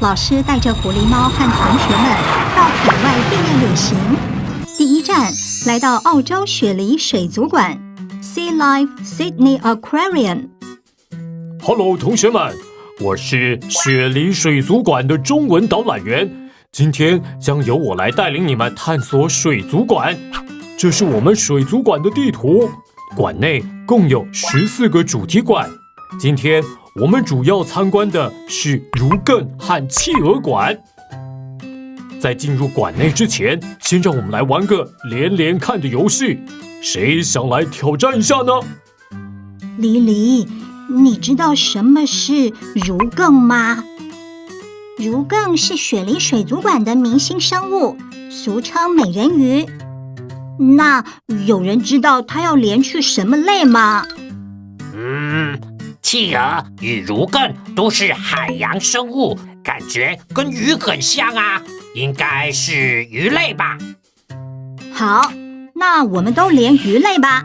老师带着狐狸猫和同学们到海外毕业旅行。第一站来到澳洲雪梨水族馆 （Sea Life Sydney Aquarium）。Hello，同学们，我是雪梨水族馆的中文导览员。今天将由我来带领你们探索水族馆。这是我们水族馆的地图。馆内共有十四个主题馆。今天。我们主要参观的是如艮和企鹅馆。在进入馆内之前，先让我们来玩个连连看的游戏。谁想来挑战一下呢？黎黎，你知道什么是如艮吗？如更是雪梨水族馆的明星生物，俗称美人鱼。那有人知道它要连去什么类吗？嗯。企鹅与如艮都是海洋生物，感觉跟鱼很像啊，应该是鱼类吧。好，那我们都连鱼类吧。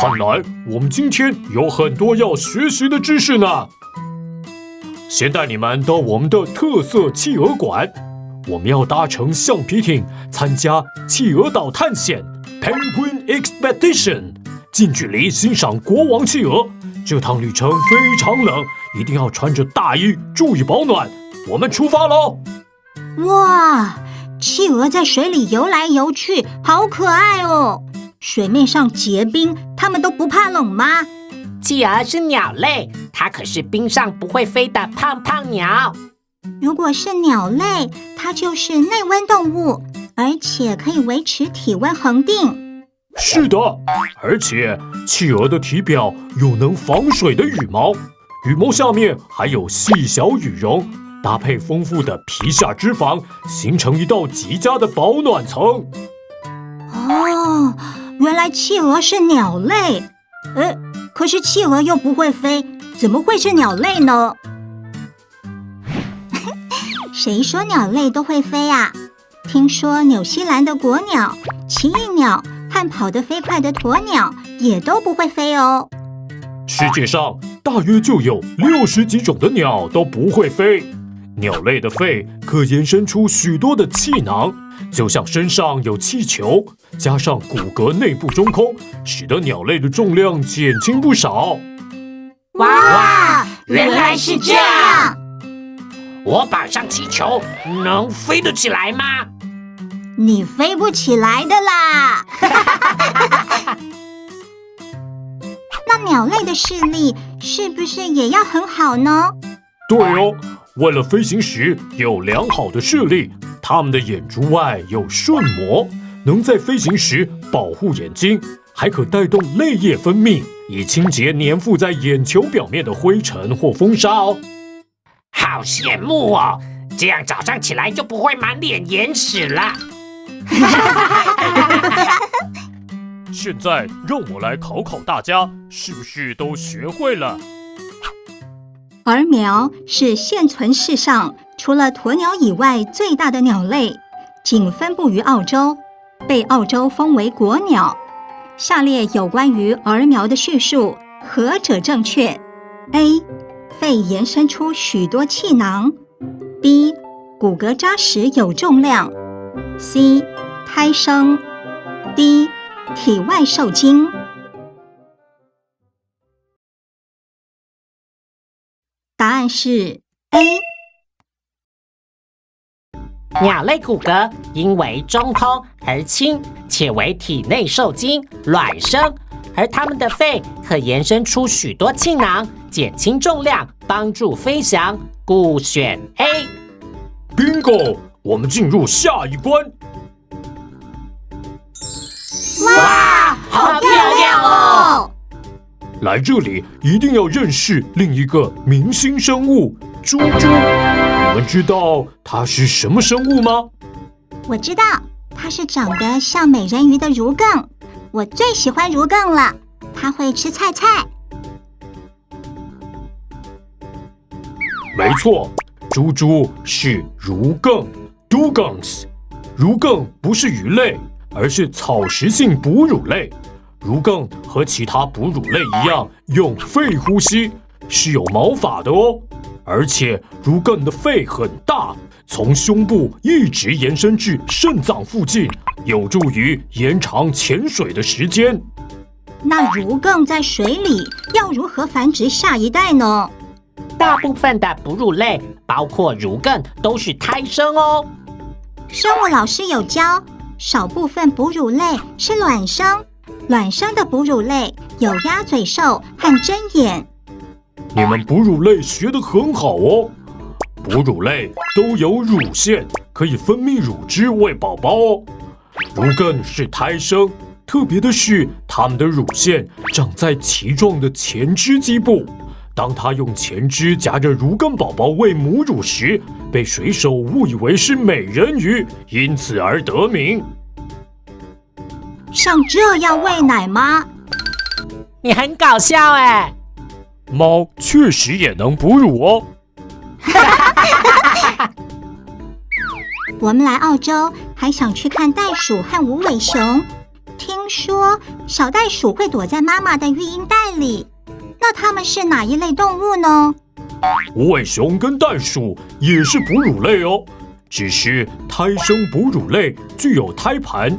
看来我们今天有很多要学习的知识呢。先带你们到我们的特色企鹅馆，我们要搭乘橡皮艇参加企鹅岛探险。Penguin Expedition，近距离欣赏国王企鹅。这趟旅程非常冷，一定要穿着大衣，注意保暖。我们出发喽！哇，企鹅在水里游来游去，好可爱哦！水面上结冰，它们都不怕冷吗？企鹅是鸟类，它可是冰上不会飞的胖胖鸟。如果是鸟类，它就是内温动物。而且可以维持体温恒定。是的，而且企鹅的体表有能防水的羽毛，羽毛下面还有细小羽绒，搭配丰富的皮下脂肪，形成一道极佳的保暖层。哦，原来企鹅是鸟类。呃，可是企鹅又不会飞，怎么会是鸟类呢？谁说鸟类都会飞呀？听说纽西兰的国鸟、奇异鸟和跑得飞快的鸵鸟也都不会飞哦。世界上大约就有六十几种的鸟都不会飞。鸟类的肺可延伸出许多的气囊，就像身上有气球，加上骨骼内部中空，使得鸟类的重量减轻不少。哇，原来是这样！我绑上气球，能飞得起来吗？你飞不起来的啦！那鸟类的视力是不是也要很好呢？对哦，为了飞行时有良好的视力，它们的眼珠外有瞬膜，能在飞行时保护眼睛，还可带动泪液分泌，以清洁粘附在眼球表面的灰尘或风沙哦。好羡慕哦，这样早上起来就不会满脸眼屎了。现在让我来考考大家，是不是都学会了？儿苗是现存世上除了鸵鸟以外最大的鸟类，仅分布于澳洲，被澳洲封为国鸟。下列有关于儿苗的叙述，何者正确？A. 肺延伸出许多气囊。B. 骨骼扎实有重量。C. 胎生，D 体外受精。答案是 A。鸟类骨骼因为中空而轻，且为体内受精卵生，而它们的肺可延伸出许多气囊，减轻重量，帮助飞翔，故选 A。Bingo！我们进入下一关。哇，好漂亮哦！来这里一定要认识另一个明星生物——猪猪。你们知道它是什么生物吗？我知道，它是长得像美人鱼的如艮。我最喜欢如艮了，它会吃菜菜。没错，猪猪是儒艮 （dugongs）。儒艮不是鱼类，而是草食性哺乳类。儒艮和其他哺乳类一样，用肺呼吸，是有毛发的哦。而且如更的肺很大，从胸部一直延伸至肾脏附近，有助于延长潜水的时间。那如更在水里要如何繁殖下一代呢？大部分的哺乳类，包括如更，都是胎生哦。生物老师有教，少部分哺乳类是卵生，卵生的哺乳类有鸭嘴兽和针眼。你们哺乳类学得很好哦。哺乳类都有乳腺，可以分泌乳汁喂宝宝哦。儒艮是胎生，特别的是，它们的乳腺长在鳍状的前肢基部。当它用前肢夹着儒艮宝宝喂母乳时，被水手误以为是美人鱼，因此而得名。像这样喂奶吗？你很搞笑哎！猫确实也能哺乳哦。我们来澳洲，还想去看袋鼠和无尾熊。听说小袋鼠会躲在妈妈的育婴袋里。那它们是哪一类动物呢？无尾熊跟袋鼠也是哺乳类哦，只是胎生哺乳类具有胎盘，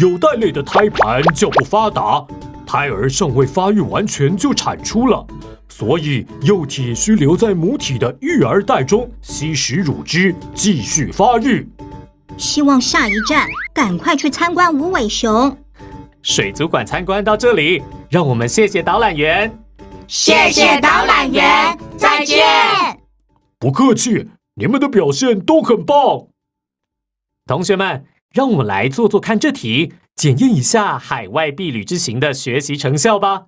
有袋类的胎盘较不发达，胎儿尚未发育完全就产出了，所以幼体需留在母体的育儿袋中吸食乳汁，继续发育。希望下一站赶快去参观无尾熊水族馆。参观到这里，让我们谢谢导览员。谢谢导览员，再见。不客气，你们的表现都很棒。同学们，让我们来做做看这题，检验一下海外避旅之行的学习成效吧。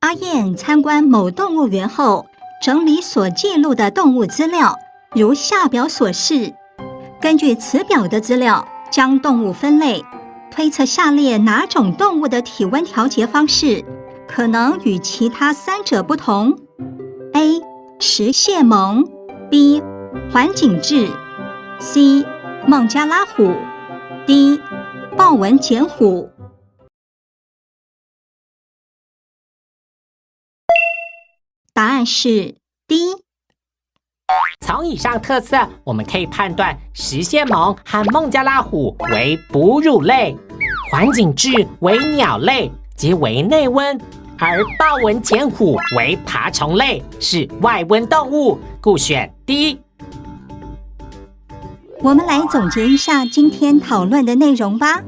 阿燕参观某动物园后，整理所记录的动物资料，如下表所示。根据此表的资料，将动物分类，推测下列哪种动物的体温调节方式。可能与其他三者不同：A. 持蟹獴；B. 环颈雉；C. 孟加拉虎；D. 豹纹剪虎。答案是 D。从以上特色，我们可以判断石蟹獴和孟加拉虎为哺乳类，环颈雉为鸟类，即为内温。而豹纹剪虎为爬虫类，是外温动物，故选 D。我们来总结一下今天讨论的内容吧。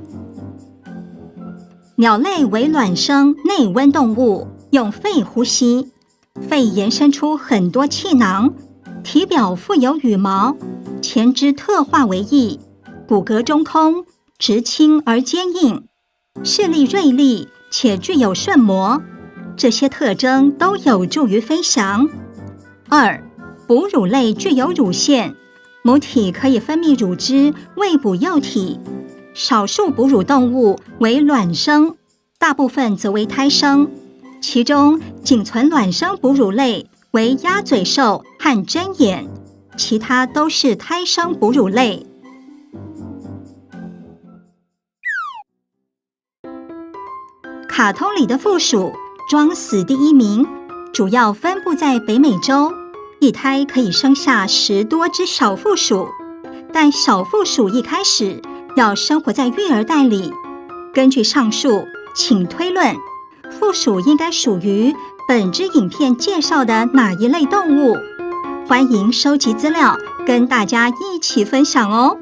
鸟类为卵生内温动物，用肺呼吸，肺延伸出很多气囊，体表附有羽毛，前肢特化为翼，骨骼中空，直轻而坚硬，视力锐利且具有瞬膜。这些特征都有助于飞翔。二，哺乳类具有乳腺，母体可以分泌乳汁喂哺幼体。少数哺乳动物为卵生，大部分则为胎生。其中仅存卵生哺乳类为鸭嘴兽和针眼，其他都是胎生哺乳类。卡通里的附属。装死第一名，主要分布在北美洲，一胎可以生下十多只小负鼠。但小负鼠一开始要生活在育儿袋里。根据上述，请推论，负鼠应该属于本支影片介绍的哪一类动物？欢迎收集资料，跟大家一起分享哦。